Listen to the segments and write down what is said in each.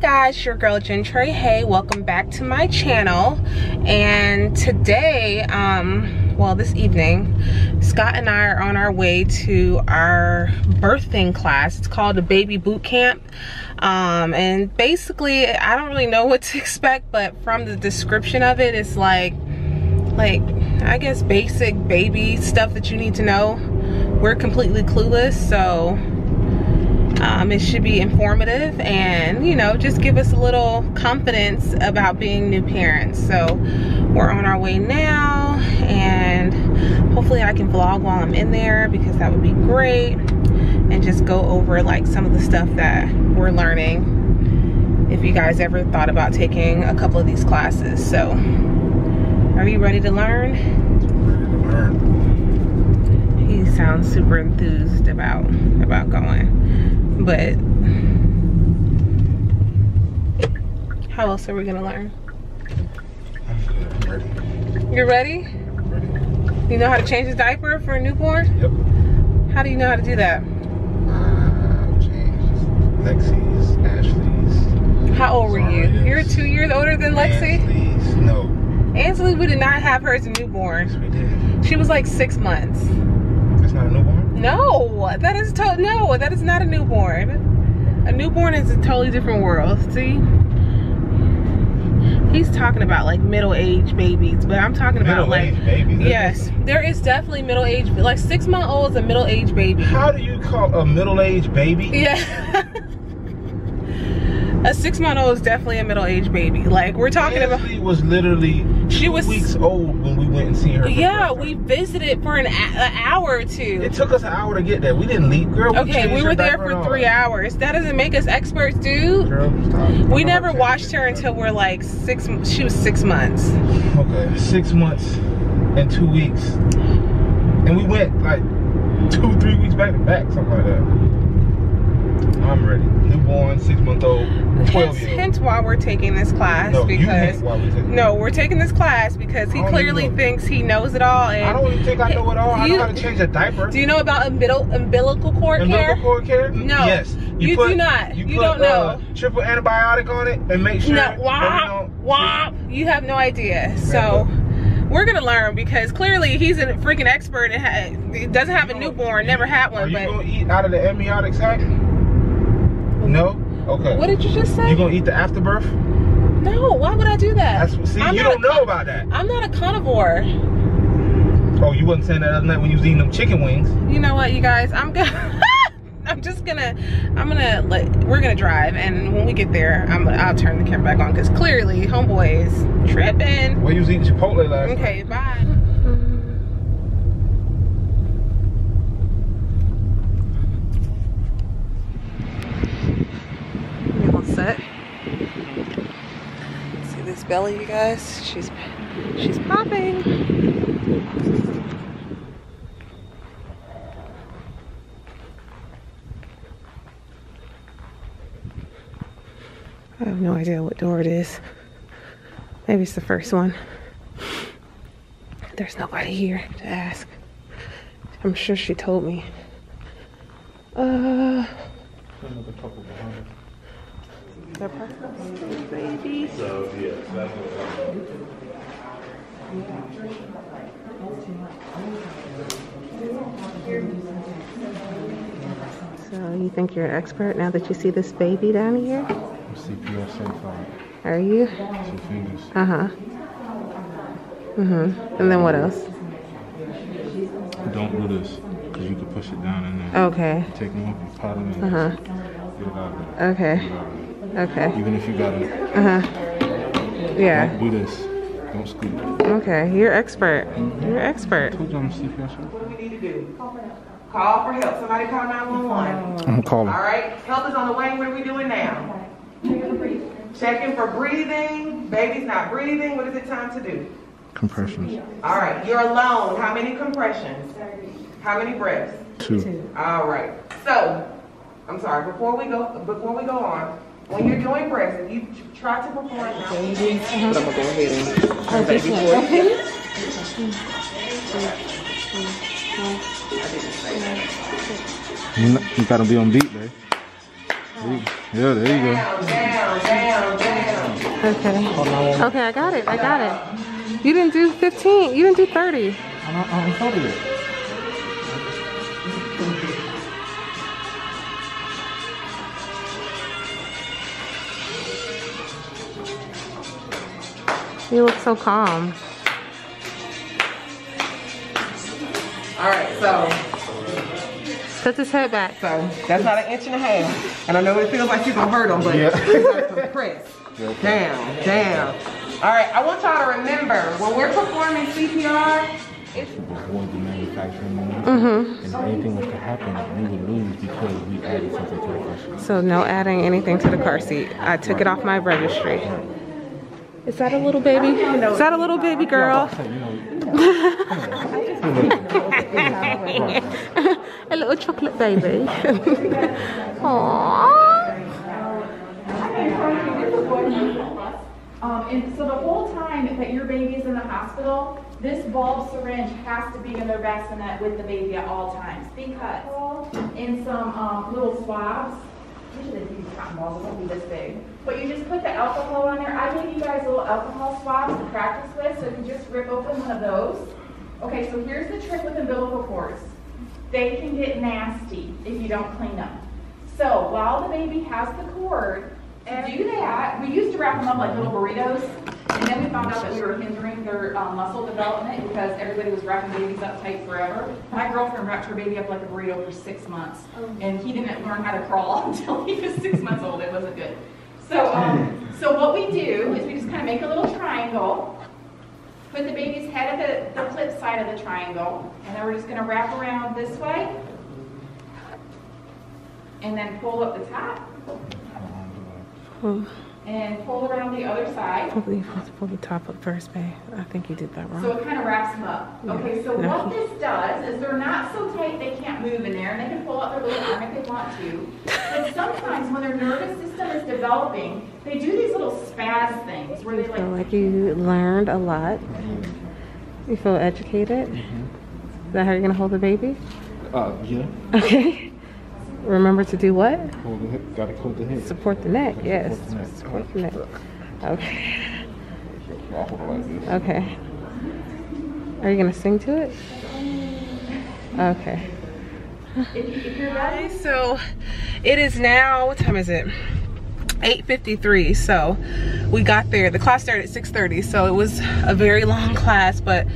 guys your girl Jentre hey welcome back to my channel. And today um well this evening Scott and I are on our way to our birthing class. It's called the baby boot camp. Um and basically I don't really know what to expect but from the description of it it's like like I guess basic baby stuff that you need to know. We're completely clueless so um, it should be informative and, you know, just give us a little confidence about being new parents. So we're on our way now and hopefully I can vlog while I'm in there because that would be great and just go over like some of the stuff that we're learning if you guys ever thought about taking a couple of these classes. So are you ready to learn? Ready to learn. He sounds super enthused about about going but how else are we gonna learn? I'm ready. You're ready? Ready. You know how to change a diaper for a newborn? Yep. How do you know how to do that? I've Lexi's, Ashley's. How old were you? You're two years older than Lexi? Ansley's. No. Ansley, we did not have her as a Yes, newborn. we did. She was like six months. That's not a newborn? No, that is to no, that is not a newborn. A newborn is a totally different world. See? He's talking about like middle-aged babies, but I'm talking about like. That's yes, there is definitely middle-aged like six month old is a middle-aged baby. How do you call a middle-aged baby? Yeah. a six month old is definitely a middle-aged baby. Like we're talking about She was literally She was- weeks old when we went and seen her. Yeah, we visited for an, a- an hour or two. It took us an hour to get there. We didn't leave, girl. Okay, we were there for three hours. That doesn't make us experts, dude. Girl. We never watched her until we're like six. She was six months. Okay, six months and two weeks, and we went like two, three weeks back to back, something like that. I'm ready. Newborn, six month old, Hence, hence why we're taking this class No, you because hint while we take. no, we're taking this class because he clearly thinks he knows it all. And I don't even think I know it all. I You- know how to change a diaper. do you know about umbil- umbilical cord Umbilical care? cord care? No, Yes. you do not. You put, don't know. Uh, triple antibiotic on it and make sure. No, that we wop, don't- wop. You have no idea. So we're gonna learn because clearly he's a freaking expert and ha- doesn't have a newborn, never had one. Are you But gonna eat out of the amniotic sac? Okay. what did you just say? You gonna eat the afterbirth? no, why would I do that? That's see, I'm you don't know about that. I'm not a carnivore. Oh, you wasn't saying that other night when you was eating them chicken wings. You know what, you guys? I'm gonna. I'm just gonna. I'm gonna let. We're gonna drive, and when we get there, I'm. gonna I'll turn the camera back on because clearly, homeboy is tripping. Well, you was eating Chipotle last night. Okay, bye. You all set? See this belly, you guys? She's she's popping. I have no idea what door it is. Maybe it's the first one. There's nobody here to ask. I'm sure she told me. Uh, they're perfect babies. So you think you're an expert now that you see this baby down here? Certified. Are you? Uh huh. Mhm. And then what else? Don't do this because you can push it down in there. Okay. Take them off and pot them in. Uh huh. Get it out of there. Okay. Get it out of there. Okay. Even if you got to Uh huh. Yeah. don't do this. Don't scoot. Okay. You're expert. You're expert. Told you I'm a CPR certified. What we need to do? Call for help. Somebody call 911. I'm calling. All right, help is on the way. What are we doing now? Checking for breathing. Baby's not breathing. What is it time to do? Compressions. All right, you're alone. How many compressions? How many breaths? Two. All right. So, I'm sorry. Before we go, before we go on, when you're doing breaths, if you try to perform now, but I'm gonna go ahead and You, you gotta be on beat, babe. Yeah, there you go. Down, down, down, down. Okay. Okay, I got it. I got it. You didn't do 15. You didn't do 30. I'm, I'm sorry. You look so calm. All right, so Put his head back. so that's not an inch and a half, and I know it feels like you're gonna hurt him, but Yeah. you gotta compress. Down, down. All right, I want y'all to remember when we're performing CPR, it's Before the manufacturing moment, Mm-hmm. and anything was to happen, we would lose because we added something to the question. So no adding anything to the car seat. I took it off my registry. Is that a little baby? Is that a little baby girl? a little chocolate baby. Aww. Um, and so the whole time that your baby is in the hospital, this bulb syringe has to be in their bassinet with the baby at all times because in some um, little swabs, usually these cotton balls, won't be this big, but you just put the alcohol on there. I gave you guys little alcohol swabs to practice with, so you can just rip open one of those. Okay, so here's the trick with umbilical cords. They can get nasty if you don't clean them. So while the baby has the cord, to do that, we used to wrap them up like little burritos, and then we found out that we were hindering their um, muscle development because everybody was wrapping babies up tight forever. My girlfriend wrapped her baby up like a burrito for six months, and he didn't learn how to crawl until he was six months old. It wasn't good. So, um, so what we do is we just kind of make a little triangle, put the baby's head at the, the flip side of the triangle, and then we're just gonna wrap around this way, and then pull up the top, and pull around the other side. Pull the, pull the top up first, babe. I think you did that wrong. So it kind of wraps them up. Okay, so No. what this does is they're not so tight they can't move in there, and they can pull out their little arm if they want to. But sometimes when their nervous system is developing, they do these little spaz things where they feel like, like you learned a lot. You feel educated. Is that how you're gonna hold the baby? Uh, yeah. Okay. Remember to do what? Hold the head. Gotta hold the head. Support the neck. Yes. Support the neck. Support the neck. Okay. I'll hold it like this. Okay. Are you gonna sing to it? Okay. if, you- if you're ready, So it is now, what time is it? 8.53, so we got there. The class started at 6.30, so it was a very long class, but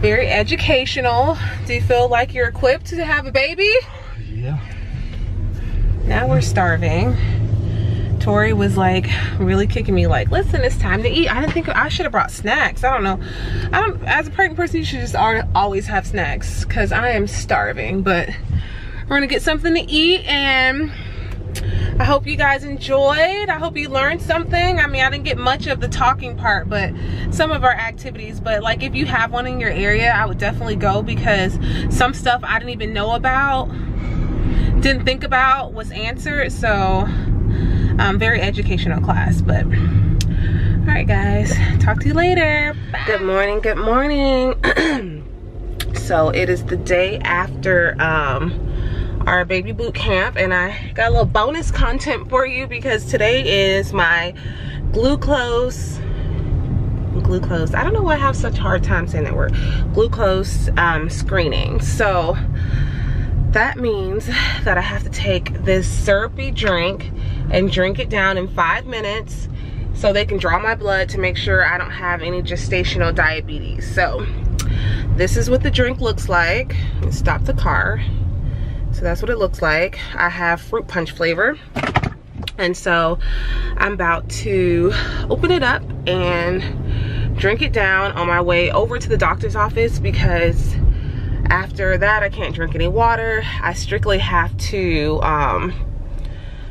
very educational. Do you feel like you're equipped to have a baby? Now we're starving. Tori was like really kicking me like, listen, it's time to eat. I didn't think, I should have brought snacks. I don't know. I don't, as a pregnant person, you should just always have snacks because I am starving, but we're gonna get something to eat and I hope you guys enjoyed. I hope you learned something. I mean, I didn't get much of the talking part, but some of our activities. But like if you have one in your area, I would definitely go because some stuff I didn't even know about, didn't think about was answered. So um, very educational class, but all right guys, talk to you later. Bye. Good morning, good morning. so it is the day after um, our baby boot camp and I got a little bonus content for you because today is my glucose glucose I don't know why I have such hard time saying that word glucose um, screening so that means that I have to take this syrupy drink and drink it down in five minutes so they can draw my blood to make sure I don't have any gestational diabetes so this is what the drink looks like Let's stop the car so that's what it looks like. I have fruit punch flavor. And so I'm about to open it up and drink it down on my way over to the doctor's office because after that I can't drink any water. I strictly have to um,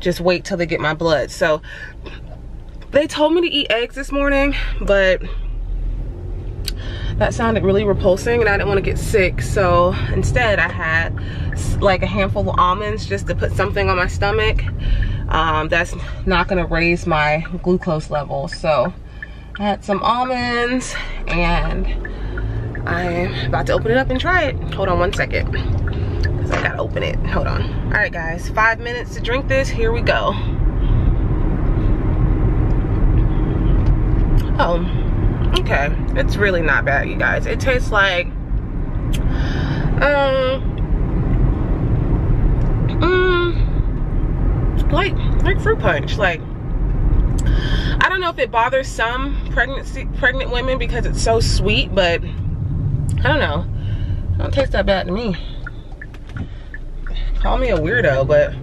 just wait till they get my blood. So they told me to eat eggs this morning, but that sounded really repulsing and I didn't want to get sick. So instead I had like a handful of almonds just to put something on my stomach. Um, that's not gonna raise my glucose level. So I had some almonds and I'm about to open it up and try it. Hold on one second. Cause I gotta open it, hold on. All right guys, five minutes to drink this, here we go. Oh, okay, it's really not bad you guys. It tastes like, um, mm, like, like fruit punch, like, I don't know if it bothers some pregnancy pregnant women because it's so sweet, but I don't know. It don't taste that bad to me. Call me a weirdo, but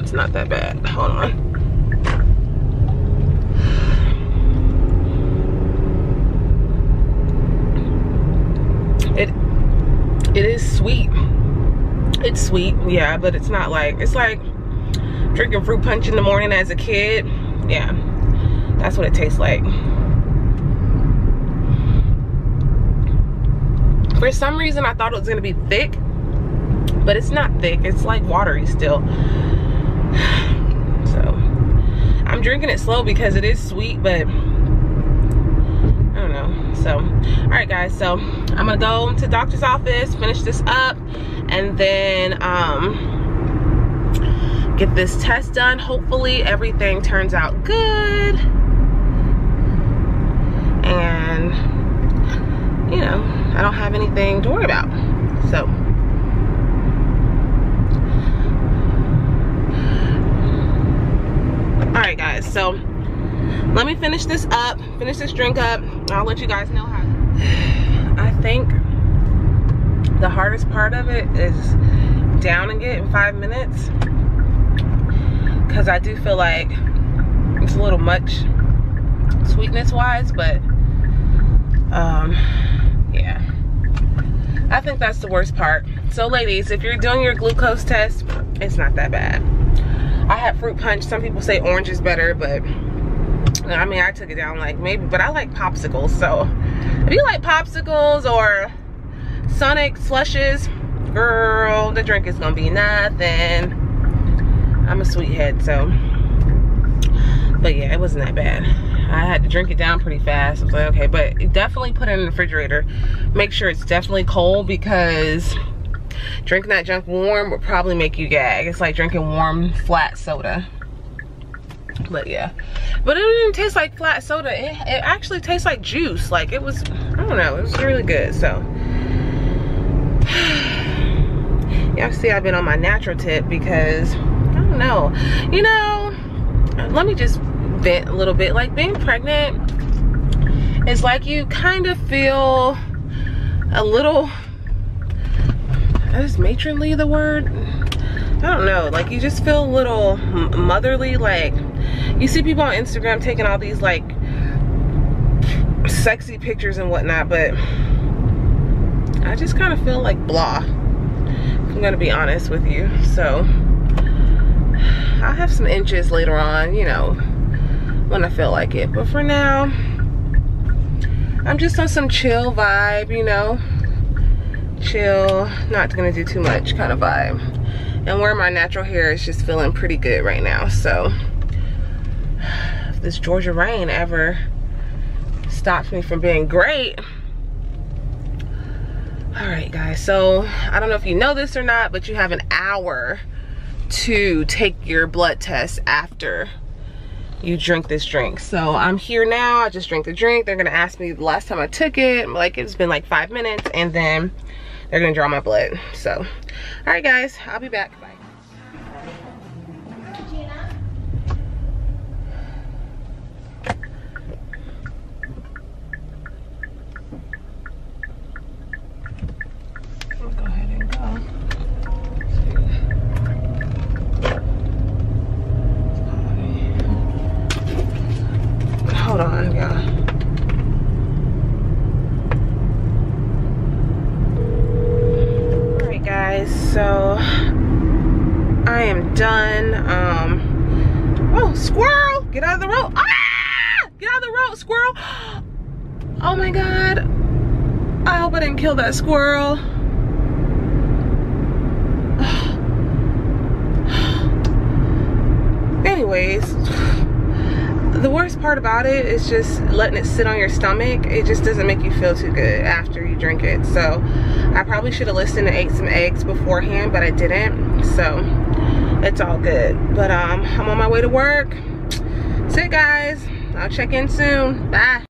it's not that bad. Hold on. It it is sweet. It's sweet, yeah, but it's not like it's like drinking fruit punch in the morning as a kid. Yeah, that's what it tastes like. For some reason, I thought it was gonna be thick, but it's not thick. It's like watery still. So, I'm drinking it slow because it is sweet, but I don't know. So, all right guys, so I'm gonna go to the doctor's office, finish this up, and then um, get this test done. Hopefully everything turns out good. And, you know, I don't have anything to worry about. So, all right guys, so let me finish this up, finish this drink up. I'll let you guys know how. I think the hardest part of it is downing it in five minutes because I do feel like it's a little much sweetness wise, but um, yeah. I think that's the worst part. So ladies, if you're doing your glucose test, it's not that bad. I had fruit punch. Some people say orange is better, but I mean, I took it down like maybe, but I like popsicles. So if you like popsicles or Sonic slushes, girl, the drink is gonna be nothing. I'm a sweethead, so. But yeah, it wasn't that bad. I had to drink it down pretty fast. I was like, okay, but definitely put it in the refrigerator. Make sure it's definitely cold because drinking that junk warm would probably make you gag. It's like drinking warm flat soda. But yeah, but it didn't taste like flat soda. It, it actually tastes like juice. Like it was, I don't know, it was really good. So y'all see I've been on my natural tip because, I don't know. You know, let me just vent a little bit. Like being pregnant is like you kind of feel a little, is matronly the word? I don't know, like you just feel a little motherly, like you see people on Instagram taking all these like sexy pictures and whatnot, but I just kind of feel like blah. I'm gonna be honest with you. So I'll have some inches later on, you know, when I feel like it. But for now, I'm just on some chill vibe, you know. Chill, not gonna do too much kind of vibe and where my natural hair is just feeling pretty good right now so if this Georgia rain ever stops me from being great all right guys so I don't know if you know this or not but you have an hour to take your blood test after you drink this drink. So I'm here now. I just drank the drink. They're gonna ask me the last time I took it. Like it's been like five minutes and then they're gonna draw my blood. So all right guys. I'll be back. Bye Let's go ahead and go. Hold on, y'all. Alright guys, so I am done. Um oh squirrel! Get out of the road. Ah! Get out of the road, squirrel! Oh my god. I hope I didn't kill that squirrel. Anyways, the worst part about it is just letting it sit on your stomach. It just doesn't make you feel too good after you drink it. So I probably should have listened and ate some eggs beforehand, but I didn't. So it's all good. But um, I'm on my way to work. That's it, guys. I'll check in soon. Bye.